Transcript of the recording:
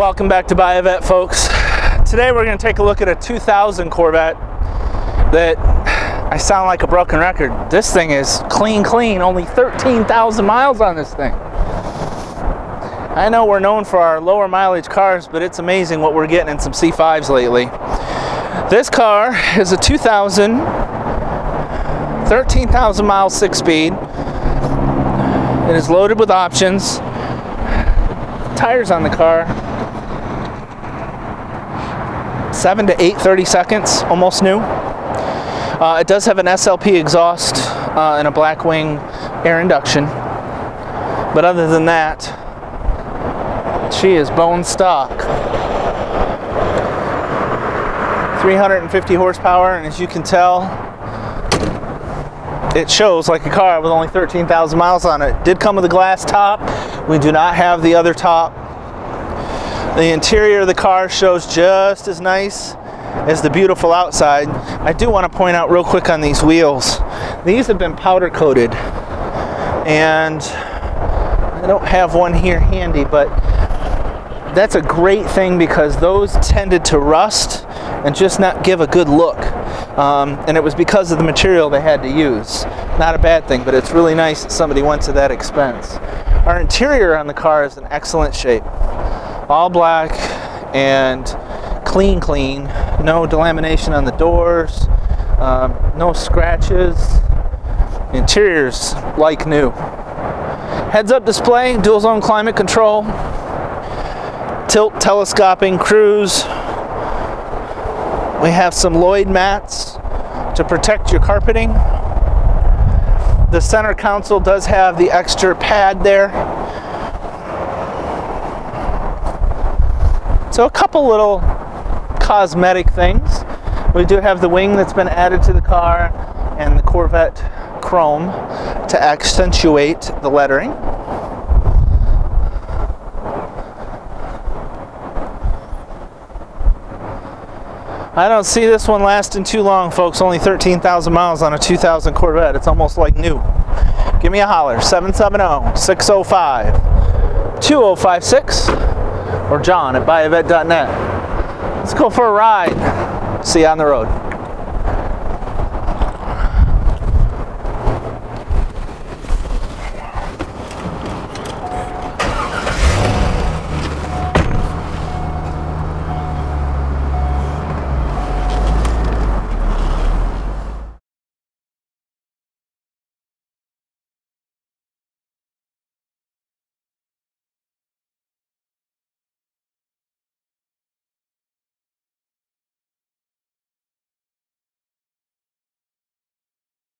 Welcome back to Buy a Vette, folks. Today we're going to take a look at a 2000 Corvette that I sound like a broken record. This thing is clean, clean. Only 13,000 miles on this thing. I know we're known for our lower mileage cars, but it's amazing what we're getting in some C5s lately. This car is a 2000, 13,000 mile six speed. It is loaded with options. Tires on the car seven to eight 30 seconds, almost new. Uh, it does have an SLP exhaust uh, and a Blackwing air induction. But other than that, she is bone stock. 350 horsepower, and as you can tell, it shows like a car with only 13,000 miles on it. Did come with a glass top. We do not have the other top. The interior of the car shows just as nice as the beautiful outside. I do want to point out real quick on these wheels. These have been powder coated and I don't have one here handy, but that's a great thing because those tended to rust and just not give a good look. Um, and it was because of the material they had to use. Not a bad thing, but it's really nice that somebody went to that expense. Our interior on the car is in excellent shape all black and clean clean. No delamination on the doors um, no scratches. Interiors like new. Heads up display dual zone climate control tilt telescoping cruise we have some Lloyd mats to protect your carpeting. The center console does have the extra pad there So a couple little cosmetic things. We do have the wing that's been added to the car and the Corvette chrome to accentuate the lettering. I don't see this one lasting too long, folks. Only 13,000 miles on a 2000 Corvette. It's almost like new. Give me a holler, 770 605 2056 or John at buyavette.net. Let's go for a ride. See you on the road.